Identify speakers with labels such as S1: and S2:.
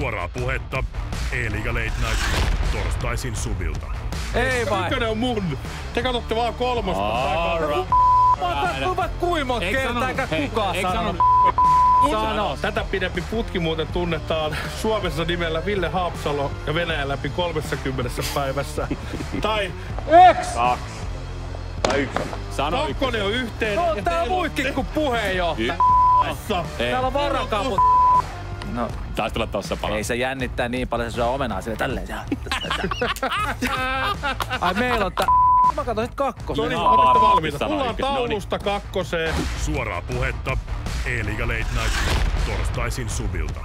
S1: Suoraa puhetta Eliga Late Night torstaisin Subilta.
S2: Ei vai.
S3: Ykkönen on mun. Te katsotte vaan kolmosta.
S4: Alright.
S2: Mä oon monta
S4: Eikö
S2: kertaa, eikä kukaan sanonut.
S4: Sano.
S3: Tätä pidempi putki muuten tunnetaan Suomessa nimellä Ville Haapsalo ja Venäjän läpi 30 päivässä. tai
S5: Kaksi. Tai yksi on.
S4: Sano
S3: kakkonen on yhteinen.
S2: No
S3: ja
S2: tää muikin kuin puheenjohtaja. Täällä on varakaput. No,
S4: taisi tulla tossa paljon.
S2: ei se jännittää niin paljon, se syö omenaa sille tälleen. Ai meillä on tää... Mä katson nyt kakkosen.
S3: No niin,
S4: Ihan
S3: olette
S4: varmasti
S3: valmiita.
S4: No niin.
S3: taulusta kakkoseen.
S1: Suoraa puhetta Eliga Late Night torstaisin Subilta.